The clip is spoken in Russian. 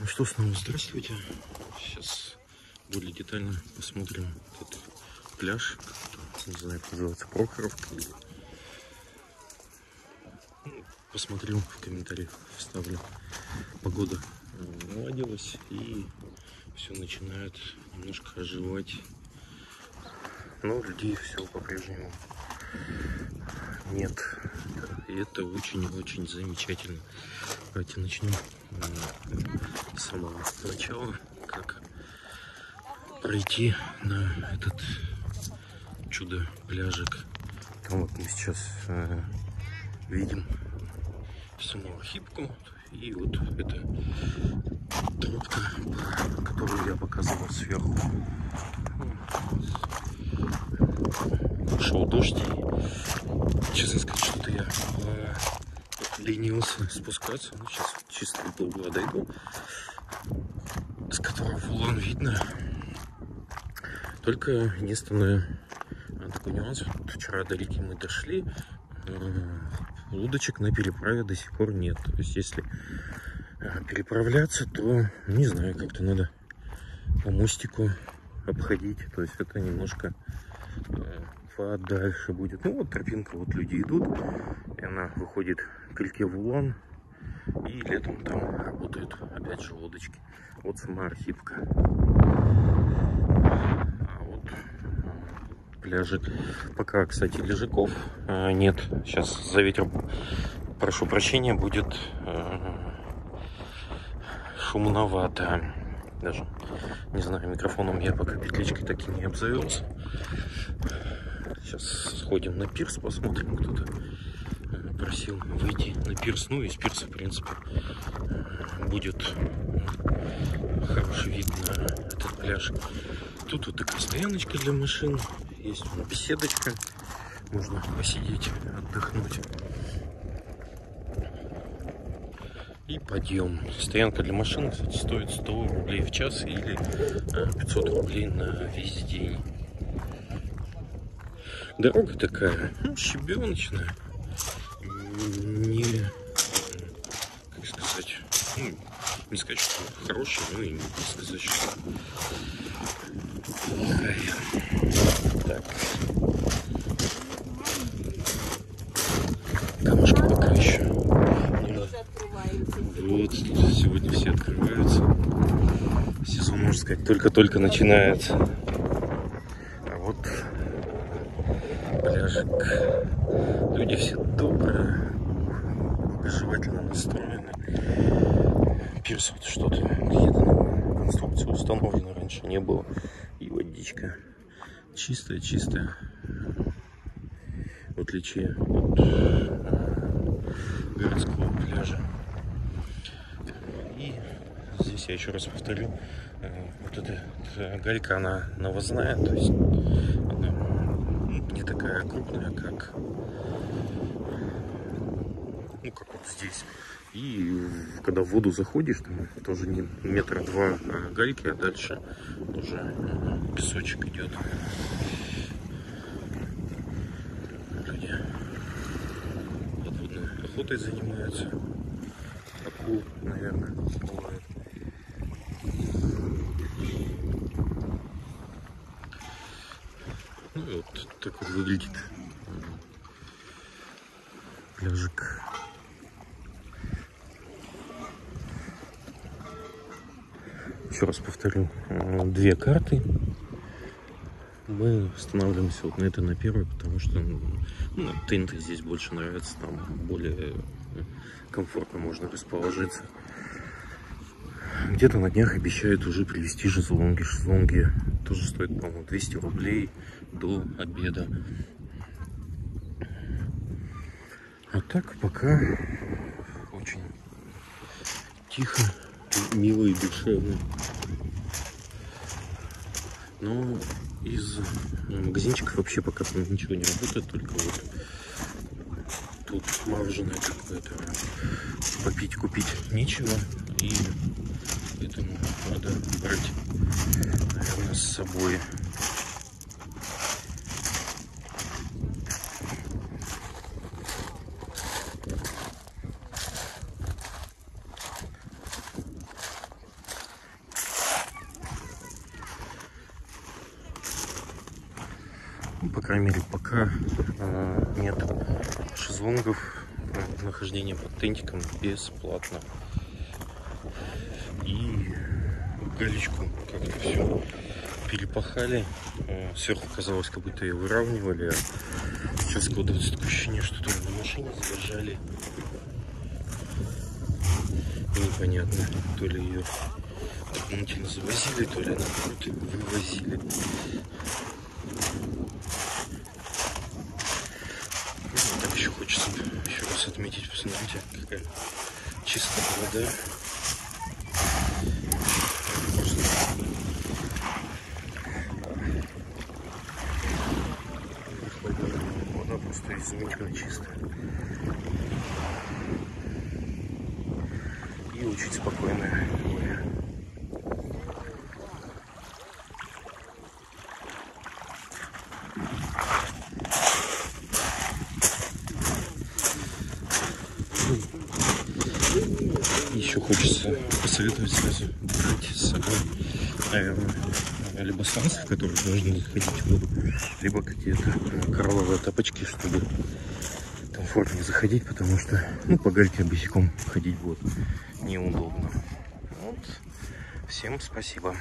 Ну что, снова здравствуйте. Сейчас более детально посмотрим этот пляж. Не знаю, как называется, Прохоровка посмотрю в комментариях, вставлю. Погода э, наладилась и все начинает немножко оживать. Но людей все по-прежнему нет. И это очень-очень замечательно. Давайте начнем с самого начала, как пройти на этот чудо-пляжик. Там вот мы сейчас э, видим саму Архипку. И вот эта трубка, которую я показывал сверху. Шел дождь. И, честно сказать, что-то я э, ленился спускаться. Ну, сейчас чисто до угла дойду, с которого Вулан видно. Только единственное, такой нюанс. Вот вчера до реки мы дошли, э, лодочек на переправе до сих пор нет. То есть, если э, переправляться, то, не знаю, как-то надо по мостику обходить. То есть, это немножко подальше будет. Ну, вот тропинка, вот люди идут, и она выходит к реке Вулан, и летом там работают, опять же, лодочки. Вот сама Архипка. А вот пляжик. Пока, кстати, лежаков а, нет. Сейчас за ветер, прошу прощения, будет э, шумновато. Даже, не знаю, микрофоном я пока петличкой так и не обзавелся. Сейчас сходим на пирс, посмотрим, кто-то э, просил выйти на пирс. Ну, из пирса, в принципе, будет хороший вид на этот пляж. Тут вот такая стояночка для машин. Есть беседочка. Можно посидеть, отдохнуть. И подъем. Стоянка для машин, кстати, стоит 100 рублей в час или 500 э, рублей на весь день. Дорога такая, ну, щебеночная. Не, как сказать, ну, не сказать, что хорошая, но и не сказать, что... Так. Камушки пока еще. Вот, сегодня все открываются. Сезон, можно сказать, только-только начинается. А вот пляжик. Люди все добрые, благожелательно настроены. Пирс вот что-то, какие-то конструкции установлены, раньше не было. И водичка чистая, чистая. В отличие от городского пляжа. И здесь я еще раз повторю, э, вот эта, эта галька, она новозная, то есть она не такая крупная, как ну как вот здесь. И когда в воду заходишь, там тоже не метра два а гальки, а дальше уже песочек идет. Люди подводной охотой занимаются. Акул, наверное, бывает. Ну и вот так вот выглядит пляжик. Еще раз повторю, э, две карты. Мы останавливаемся вот на этой, на первой, потому что ну, тенты здесь больше нравится, там более комфортно можно расположиться. Где-то на днях обещают уже привезти шезлонги. Шезлонги тоже стоят, по-моему, 200 рублей до обеда. А так пока очень тихо, мило и душевно. Но из магазинчиков вообще пока ничего не работает, только вот тут мороженое какое-то попить, купить нечего. И поэтому надо брать, наверное, с собой. Ну, по крайней мере пока э, нет шезлонгов э, нахождение под тентиком бесплатно и галечку как-то все перепахали. Э, сверху казалось, как будто ее выравнивали, а сейчас складывается такое ощущение, что то на машине задержали. Непонятно, то ли ее дополнительно завозили, то ли наоборот вывозили. Так еще хочется еще раз отметить, посмотрите, какая чистая. Вода И очень спокойная. Еще хочется посоветовать сразу брать с собой, наверное, либо станции, в которые можно заходить в воду, либо какие-то коралловые тапочки, чтобы комфортнее заходить, потому что ну, по гальке босиком ходить будет неудобно. Вот. Всем спасибо.